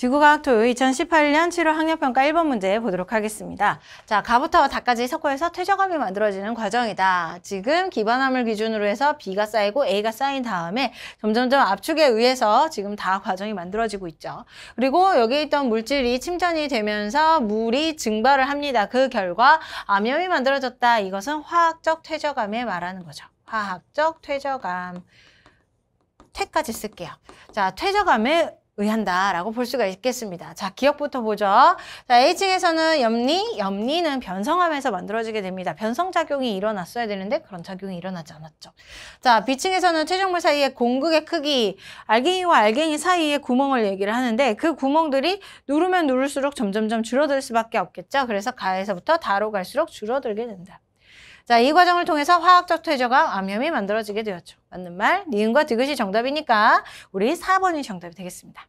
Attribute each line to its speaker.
Speaker 1: 지구과학토 2018년 7월 학력평가 1번 문제 보도록 하겠습니다. 자, 가부터 다까지 섞어서 퇴적압이 만들어지는 과정이다. 지금 기반함을 기준으로 해서 B가 쌓이고 A가 쌓인 다음에 점점점 압축에 의해서 지금 다 과정이 만들어지고 있죠. 그리고 여기 있던 물질이 침전이 되면서 물이 증발을 합니다. 그 결과 암염이 만들어졌다. 이것은 화학적 퇴적암에 말하는 거죠. 화학적 퇴적암. 퇴까지 쓸게요. 자, 퇴적암에 의한다라고 볼 수가 있겠습니다. 자, 기억부터 보죠. 자, A층에서는 염리, 염리는 변성하면서 만들어지게 됩니다. 변성작용이 일어났어야 되는데 그런 작용이 일어나지 않았죠. 자, B층에서는 퇴적물 사이의 공극의 크기, 알갱이와 알갱이 사이의 구멍을 얘기를 하는데 그 구멍들이 누르면 누를수록 점점점 줄어들 수밖에 없겠죠. 그래서 가에서부터 다로 갈수록 줄어들게 된다. 자, 이 과정을 통해서 화학적 퇴적암, 암염이 만들어지게 되었죠. 맞는 말, 니은과 디귿이 정답이니까 우리 4번이 정답이 되겠습니다.